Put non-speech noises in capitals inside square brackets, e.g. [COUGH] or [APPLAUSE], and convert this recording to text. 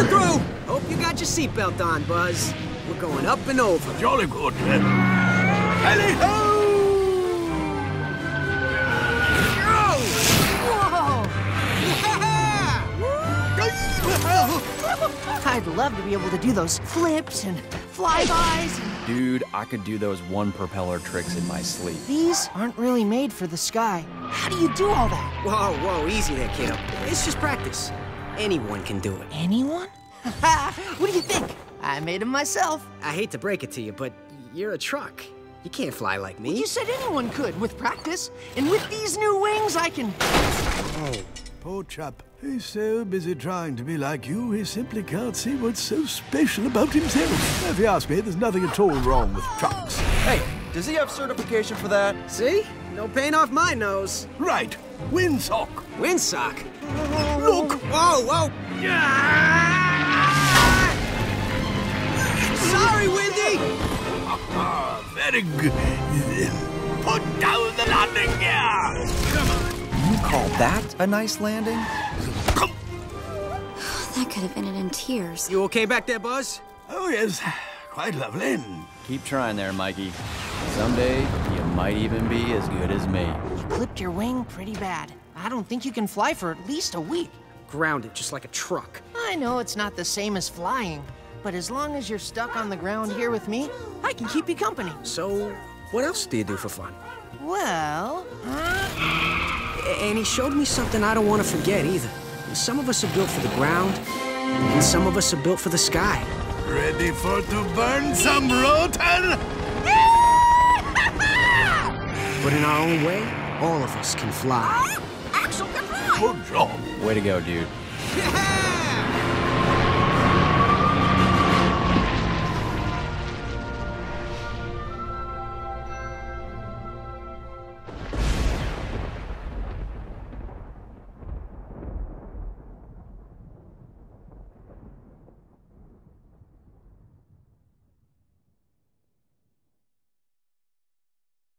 Coming through! Hope you got your seatbelt on, Buzz. We're going up and over. Jolly good. Eh? Hally ho! I'd love to be able to do those flips and flybys. And Dude, I could do those one propeller tricks in my sleep. these aren't really made for the sky. How do you do all that? Whoa, whoa, easy there, kiddo. It's just practice. Anyone can do it. Anyone? [LAUGHS] what do you think? I made them myself. I hate to break it to you, but you're a truck. You can't fly like me. You said anyone could with practice. And with these new wings, I can. Oh, poor chap. He's so busy trying to be like you, he simply can't see what's so special about himself. If you ask me, there's nothing at all wrong with trucks. Hey, does he have certification for that? See? No paint off my nose. Right, windsock. Windsock. Look! Whoa, whoa. Sorry, Very good. Put down the landing gear! You call that a nice landing? That could have ended in tears. You okay back there, Buzz? Oh, yes, quite lovely. Keep trying there, Mikey. Someday, you might even be as good as me. You clipped your wing pretty bad. I don't think you can fly for at least a week. Grounded, just like a truck. I know it's not the same as flying, but as long as you're stuck on the ground here with me, I can keep you company. So, what else do you do for fun? Well, A- And he showed me something I don't want to forget either. Some of us are built for the ground, and some of us are built for the sky. Ready for to burn some rotor? [LAUGHS] But in our own way, all of us can fly. Oh, Axel, Good job. Way to go, dude. Yeah! [LAUGHS]